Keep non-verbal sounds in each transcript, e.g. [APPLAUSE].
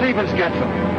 Stevens gets them.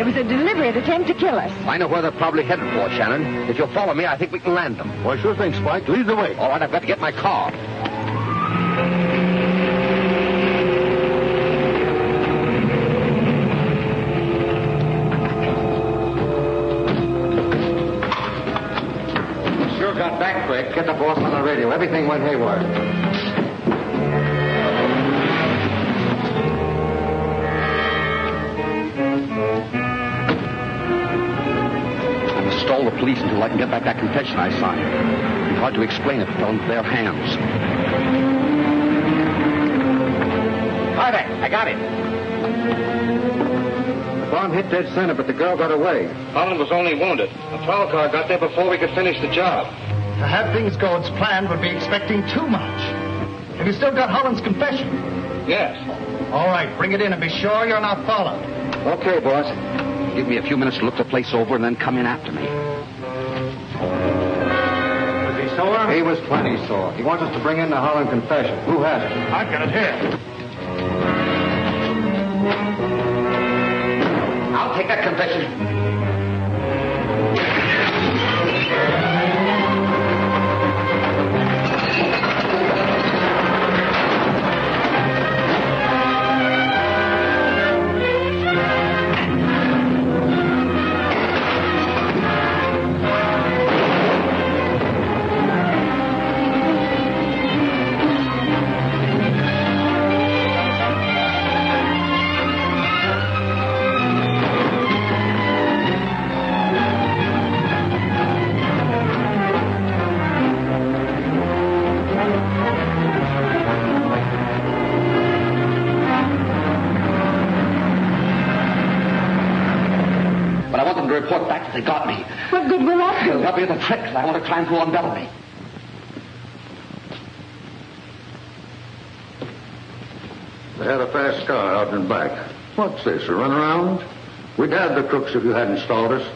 It was a deliberate attempt to kill us. I know where they're probably headed for, Shannon. If you'll follow me, I think we can land them. Why, sure thing, Spike. Lead the way. All right, I've got to get my car. Sure got back quick. Get the boss on the radio. Everything went haywire. I must stall the police until I can get back that confession I signed. It'd be hard to explain if it fell into their hands. All right, I got it. The bomb hit dead center, but the girl got away. Holland was only wounded. A patrol car got there before we could finish the job. To have things go as planned would be expecting too much. Have you still got Holland's confession? Yes. All right, bring it in and be sure you're not followed. Okay, boss. Give me a few minutes to look the place over and then come in after me. He was plenty sore. He wants us to bring in the Holland confession. Who has it? I've got it here. I'll take that confession. Report back that they got me. What good will that It'll do? help me with the trick, 'cause I want to climb through on Bellamy. They had a fast car out and back. What's this, a runaround? We'd have the crooks if you hadn't stalled us.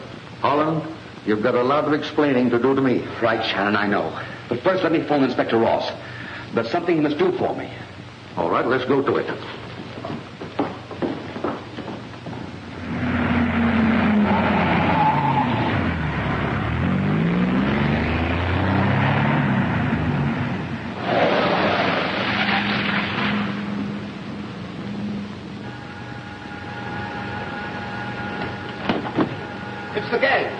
Holland, you've got a lot of explaining to do to me. Right, Shannon, I know. But first, let me phone Inspector Ross. There's something he must do for me. All right, let's go to it. It's the gang.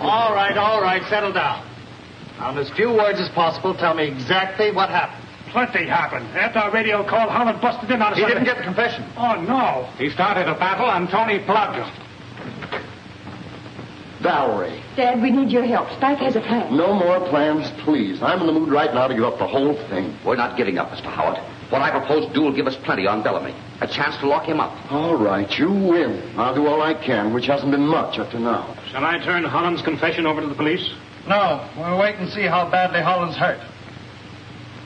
All right, all right, settle down. Now, in as few words as possible, tell me exactly what happened. Plenty happened. After our radio call, Holland busted in on us. He didn't get the confession. Oh, no. He started a battle and Tony plugged him. Valerie, Dad, we need your help. Spike has a plan. no more plans, please. I'm in the mood right now to give up the whole thing. We're not giving up, Mr. Howard. What I propose to do will give us plenty on Bellamy. A chance to lock him up. All right, you win. I'll do all I can, which hasn't been much up to now. Shall I turn Holland's confession over to the police? No, we'll wait and see how badly Holland's hurt.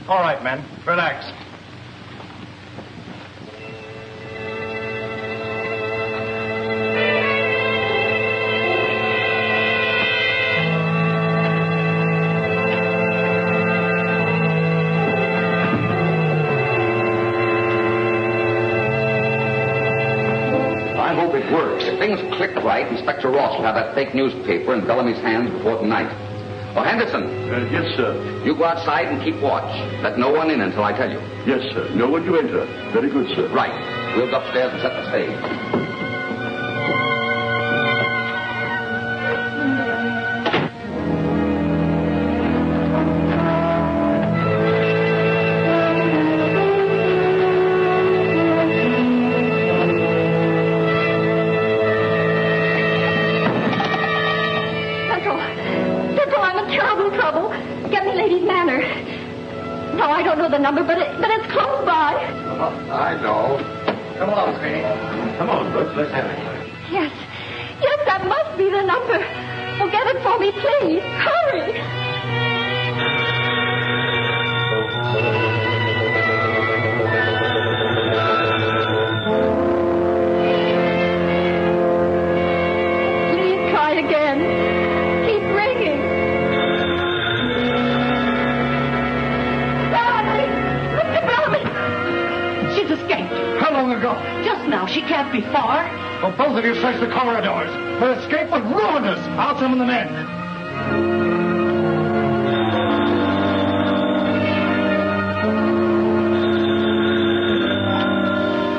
All right, men, relax. Things click right, Inspector Ross will have that fake newspaper in Bellamy's hands before tonight. Oh, Henderson, Uh, yes, sir. you go outside and keep watch. Let no one in until I tell you. Yes, sir. No one to enter. Very good, sir. Right. We'll go upstairs and set the stage. The number, but, it, but it's close by. Oh, I know. Come on, Sweeney. Come on, Butch. Let's have it. Yes. Yes, that must be the number. Oh, get it for me, please. Hurry. Can't be far. Well, both of you search the corridors. Her escape would ruin us. I'll summon the men.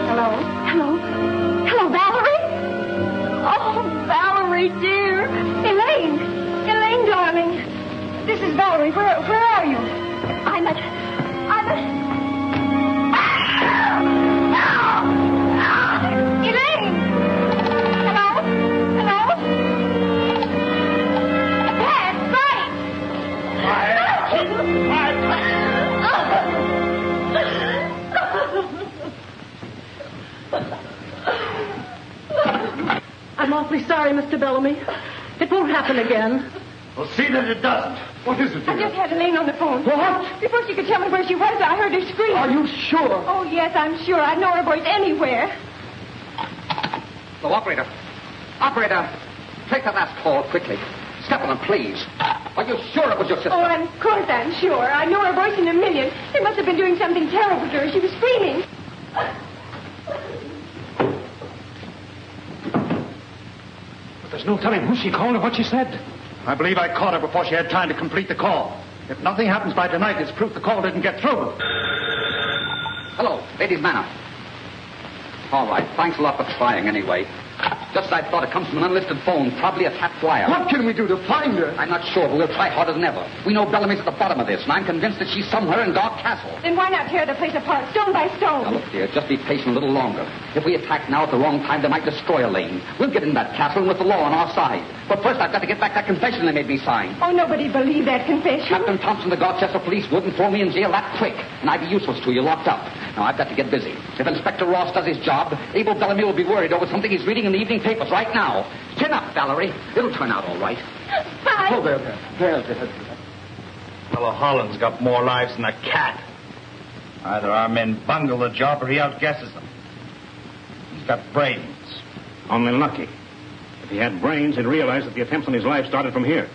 Hello? Hello? Hello, Valerie? Oh, Valerie, dear. Elaine. Elaine, darling. This is Valerie. Where, where sorry, Mr. Bellamy. It won't happen again. We'll see that it doesn't. What is it, I just had Elaine on the phone. What? Before she could tell me where she was, I heard her scream. Are you sure? Oh, yes, I'm sure. I know her voice anywhere. So, operator. Operator, take that last call quickly. Step on them, please. Are you sure it was your sister? Oh, of course I'm sure. I know her voice in a million. They must have been doing something terrible to her. She was screaming. There's no telling who she called or what she said. I believe I caught her before she had time to complete the call. If nothing happens by tonight, it's proof the call didn't get through. Hello, Ladies Manor. All right, thanks a lot for trying anyway. Just as I thought it comes from an unlisted phone, probably a tapped wire. What can we do to find her? I'm not sure, but we'll try harder than ever. We know Bellamy's at the bottom of this, and I'm convinced that she's somewhere in Garr Castle. Then why not tear the place apart, stone by Now, stone? look, dear, just be patient a little longer. If we attack now at the wrong time, they might destroy Elaine. We'll get in that castle and with the law on our side. But first, I've got to get back that confession they made me sign. Oh, nobody believed that confession. Captain Thompson, the Dorchester police wouldn't throw me in jail that quick, and I'd be useless to you, locked up. Now, I've got to get busy. If Inspector Ross does his job, Abel Bellamy will be worried over something he's reading in the evening papers right now. Chin up, Valerie. It'll turn out all right. Bye. Oh, there, there. There, there. Fellow Holland's got more lives than a cat. Either our men bungle the job or he outguesses them. He's got brains. Only lucky. If he had brains, he'd realize that the attempts on his life started from here.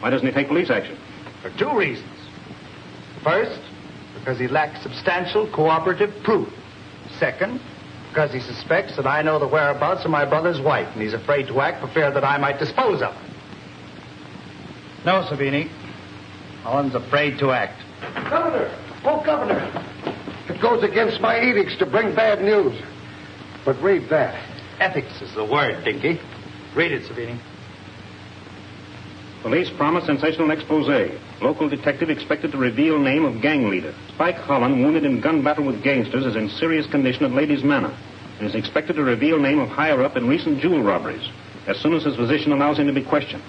Why doesn't he take police action? For two reasons. First, because he lacks substantial cooperative proof. Second, because he suspects that I know the whereabouts of my brother's wife, and he's afraid to act for fear that I might dispose of her. No, Savini. Holland's afraid to act. Governor! Oh, Governor! It goes against my edicts to bring bad news. But read that. Ethics is the word, Dinky. Read it, Savini. Police promise sensational expose. Local detective expected to reveal name of gang leader. Spike Holland, wounded in gun battle with gangsters, is in serious condition at Ladies Manor and is expected to reveal name of higher up in recent jewel robberies as soon as his physician allows him to be questioned.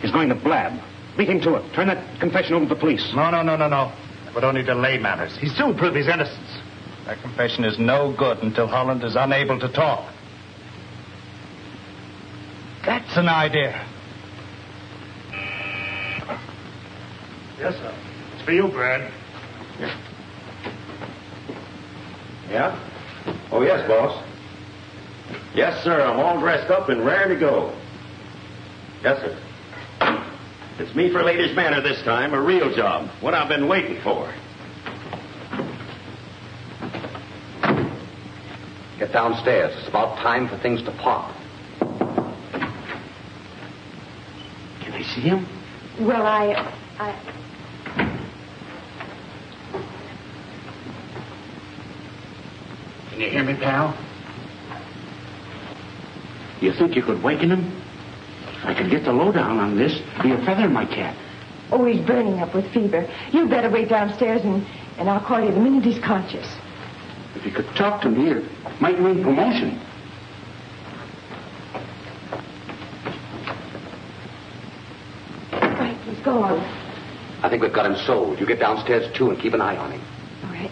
He's going to blab. Beat him to it. Turn that confession over to the police. No, no, no, no, no. That would only delay matters. He'd soon prove his innocence. That confession is no good until Holland is unable to talk. That's an idea. Yes, sir. It's for you, Brad. Yeah? Oh, yes, boss. Yes, sir. I'm all dressed up and ready to go. Yes, sir. It's me for Ladies Manor this time, a real job. What I've been waiting for. Get Get downstairs. It's about time for things to pop. Can I see him? Well, I. I. Can you hear me, pal? You think you could waken him? I could get the lowdown on this, be a feather in my cap. Oh, he's burning up with fever. You better wait downstairs and, and I'll call you the minute he's conscious. If you could talk to me, it might mean promotion. Right, he's gone. I think we've got him sold. You get downstairs, too, and keep an eye on him. All right.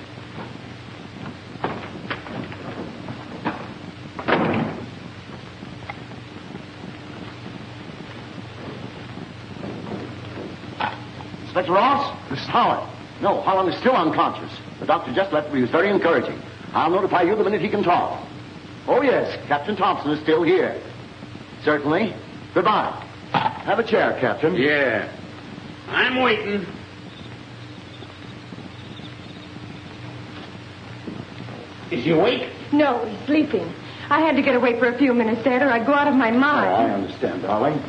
Inspector Ross, this is Holland. No, Holland is still unconscious. The doctor just left, but he was very encouraging. I'll notify you the minute he can talk. Oh, yes, Captain Thompson is still here. Certainly. Goodbye. Have a chair, Captain. Yeah. I'm waiting. Is he awake? No, he's sleeping. I had to get away for a few minutes, Dad, or I'd go out of my Oh, I understand, darling.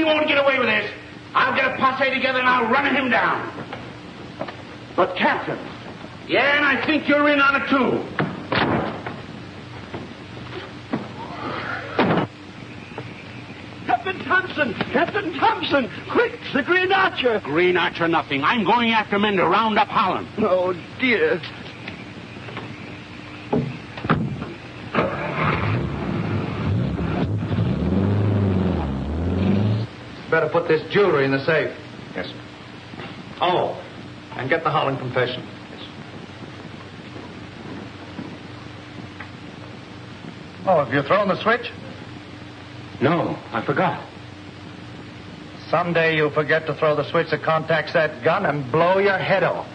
He won't get away with this. I'll get a posse together and I'll run him down. But, Captain, Yeah, and I think you're in on it too. Captain Thompson! Captain Thompson! Quick, the Green Archer! Green Archer nothing. I'm going after men to round up Holland. Oh, dear. Better put this jewelry in the safe. Yes, sir. Oh, and get the Holland confession. Yes. Oh, have you thrown the switch? No, I forgot. Someday you'll forget to throw the switch that contacts that gun and blow your head off.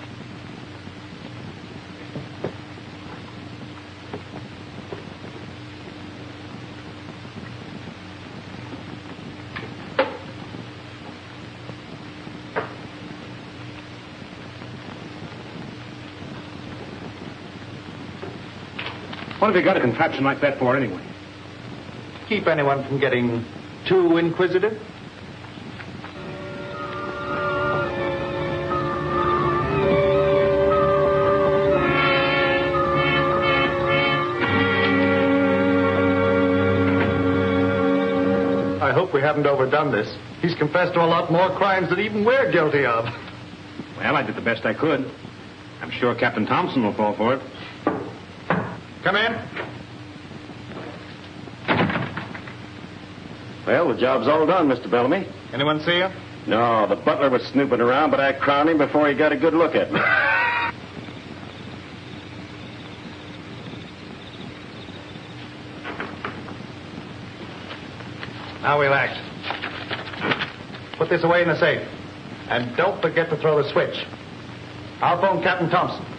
What have you got a contraption like that for, anyway? To Keep anyone from getting too inquisitive. I hope we haven't overdone this. He's confessed to a lot more crimes than even we're guilty of. Well, I did the best I could. I'm sure Captain Thompson will fall for it. Come in. Well, the job's all done, Mr. Bellamy. Anyone see you? No, the butler was snooping around, but I crowned him before he got a good look at me. now we'll act. Put this away in the safe. And don't forget to throw the switch. I'll phone Captain Thompson.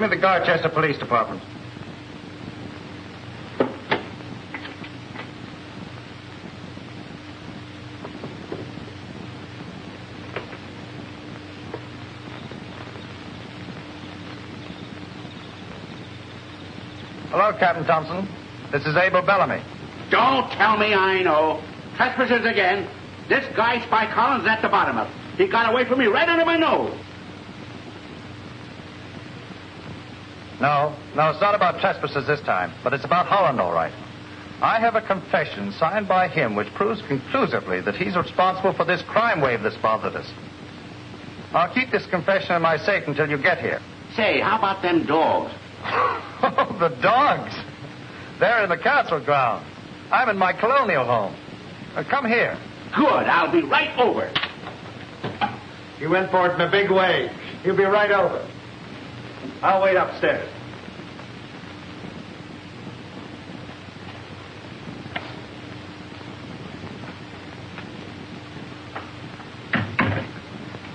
Give me the Garchester Police Department. Hello, Captain Thompson. This is Abel Bellamy. Don't tell me I know. Trespassers again. This guy, Spike Collins, is at the bottom of it. He got away from me right under my nose. No, no, it's not about trespassers this time, but it's about Holland, all right. I have a confession signed by him which proves conclusively that he's responsible for this crime wave that's bothered us. I'll keep this confession in my safe until you get here. Say, how about them dogs? [LAUGHS] Oh, the dogs. They're in the council ground. I'm in my colonial home. Now, come here. Good, I'll be right over. He went for it in a big way. He'll be right over. I'll wait upstairs.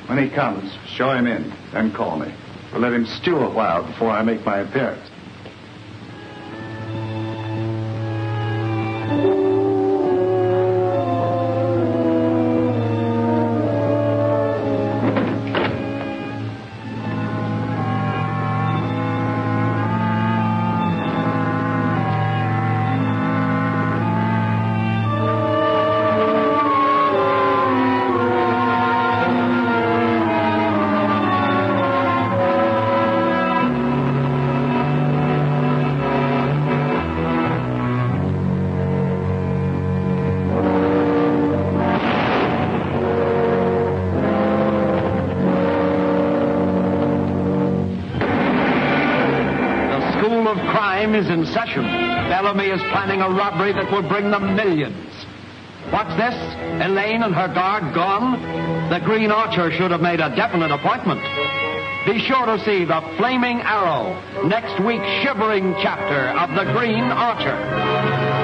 When he comes, show him in, then call me. But let him stew a while before I make my appearance. Crime is in session. Bellamy is planning a robbery that will bring them millions. What's this? Elaine and her guard gone? The Green Archer should have made a definite appointment. Be sure to see The Flaming Arrow, next week's shivering chapter of The Green Archer.